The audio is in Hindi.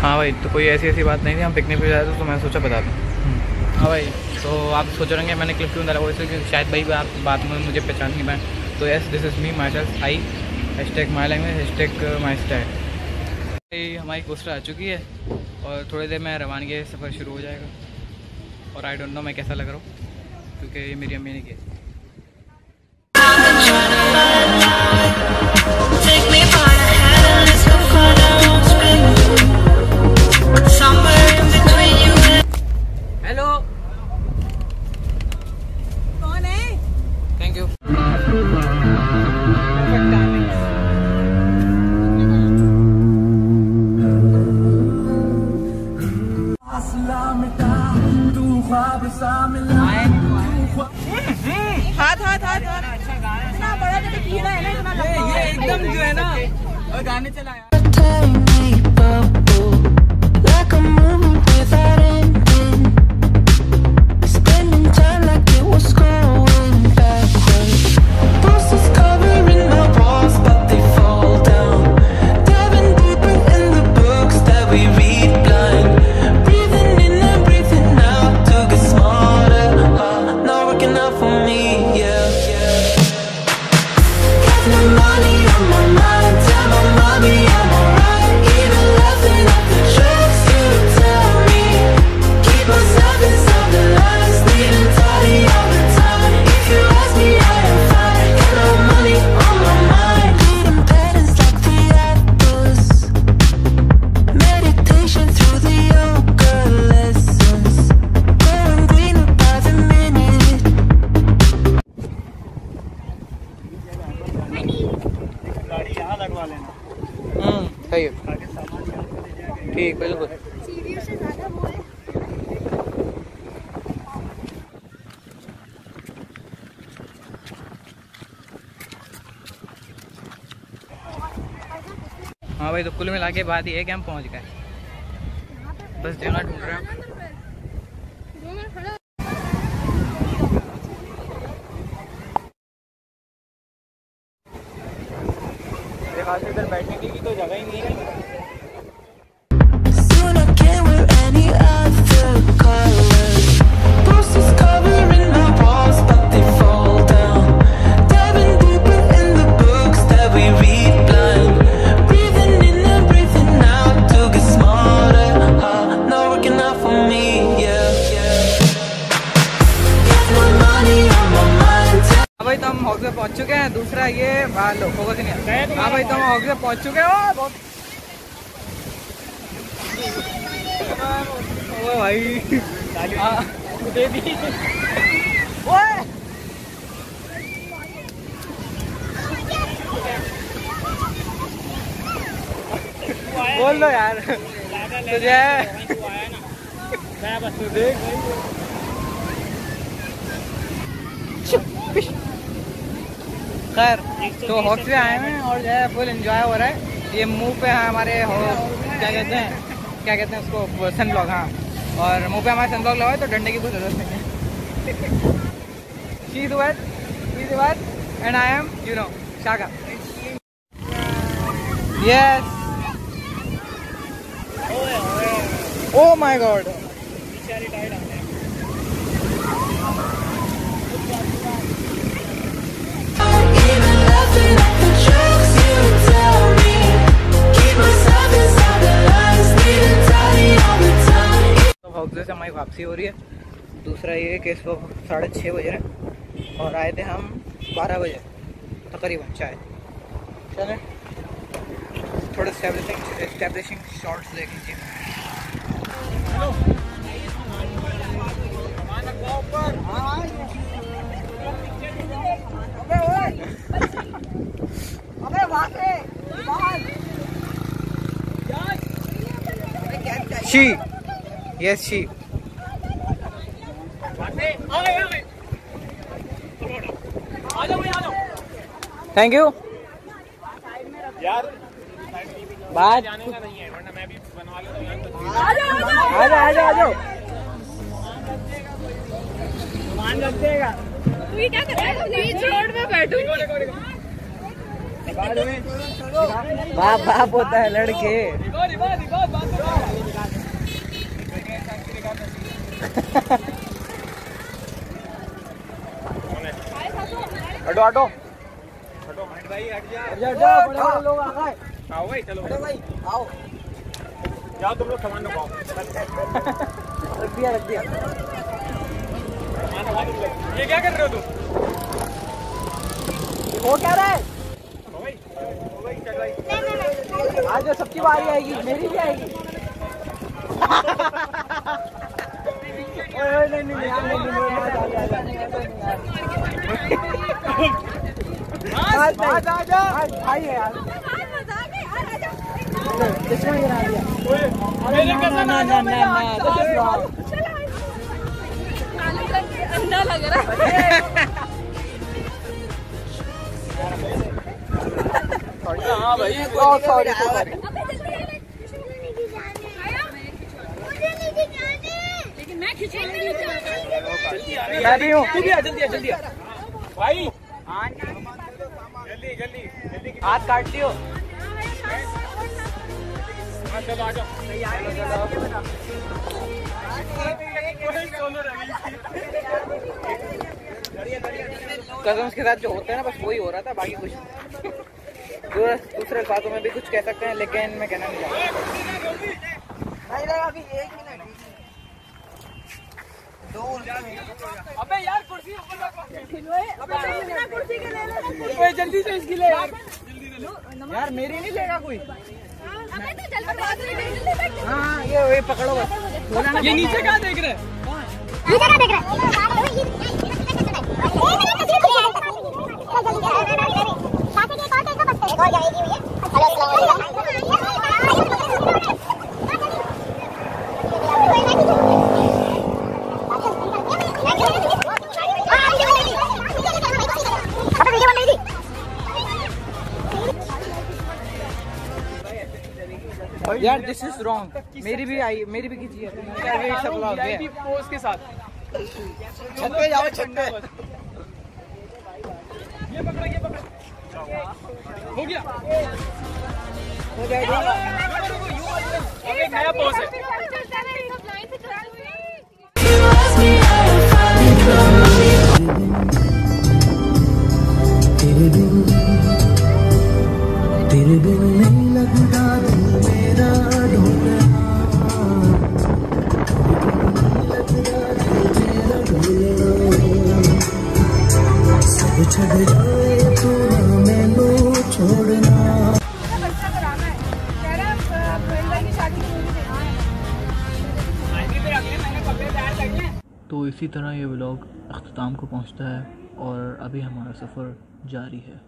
हाँ भाई तो कोई ऐसी ऐसी बात नहीं थी, हम पिकनिक पे जा रहे थे तो मैं सोचा बता दूँ। हाँ भाई तो आप सोच रहे हैं मैंने क्लिप क्यों डाला? वो इसलिए क्योंकि शायद भाई आप बात में मुझे पहचान नहीं पाए। तो yes this is me myself I hashtag my language hashtag my style हमारी कोस्टर आ चुकी है, और थोड़ी देर में रवानगी सफ़र शुरू हो जाएगा। और आई डोंट नो मैं कैसा लग रहा हूँ, क्योंकि ये मेरी अम्मी ने किया। गाने चलाया। ठीक बिल्कुल। हाँ भाई तो कुल मिला के बाद ये कि हम पहुँच गए। बस जगह ढूंढ रहे हैं। इधर बैठने चुके हैं दूसरा ये बाहर लो फोकस नहीं हाँ। भाई तो हम हॉक में पहुँच चुके हैं ओ, बहुत ओ भाई। हाँ, दे दी ओए। बोल दो यार। तुझे तू देख। खैर तो हॉक से आए हैं और जो है फुल एंजॉय हो रहा है। ये मुँह पे है हमारे क्या कहते हैं, क्या कहते हैं उसको सन ब्लॉग हाँ। और मुँह पे हमारे सन ब्लॉग लगाए तो डंडे की कोई ज़रूरत नहीं है। शी दुआत शी दुआत and I am you know Shaka yes oh my god वापसी हो रही है। दूसरा ये कि इस वक्त साढ़े छः बज रहे और आए थे हम बारह बजे, तकरीबन शायद चले, थोड़ा स्टैब्लिशिंग स्टैब्लिशिंग शॉर्ट्स देख लीजिए। अबे वहाँ से यस थैंक यू बात आ जाओ आ जाओ आ जाओ तू ये क्या कर रहा है? बीच रोड में बैठूँगी। बाप बाप होता है लड़के। हटो हटो लोग आ गए आओ भाई चलो भाई आओ जाओ तुम लोग सामान रखो रख दिया रख दिया ये क्या कर रहे हो तुम वो क्या रहा है भाई भाई भाई आज सबकी बारी आएगी मेरी भी आएगी ओए, नहीं नहीं नहीं यार, नहीं, नहीं, नहीं, आ जा, आ जा, आ जा, आ जा। आज आज भाई है यार चश्मा गिरा दिया अरे ना ना ना ना ना ना this is wrong. अंडा लग रहा है। हाँ भाई sorry, so sorry. लेकिन मैं भी हूँ। जल्दी आ जल्दी आ जल्दी आ। भाई। जल्दी जल्दी जल्दी हाथ काट लियो चलो आ जाओ। कजम्स के साथ जो होता है ना बस वही हो रहा था बाकी कुछ दूसरे दूसरे बातों में भी कुछ कह सकते हैं लेकिन मैं कहना नहीं चाहता। अभी एक मिनट अबे यार कुर्सी ऊपर रखो कुर्सी के ले ले जल्दी से इसकी ले यार यार मेरी नहीं लेगा कोई अबे तो जल्दी बात नहीं कर हाँ ये ये पकड़ो बस बोला ना ये नीचे क्या देख रहे हैं यार दिस इज़ रॉन्ग मेरी भी आई मेरी भी कीजिए पोज के साथ। छत पे जाओ छत पे। ये पकड़ो ये पकड़ो। हो गया। हो जाएगा एक नया पोज है। तेरे बिन तेरे बिन तो इसी तरह ये व्लॉग अख्ताम को पहुँचता है और अभी हमारा सफ़र जारी है।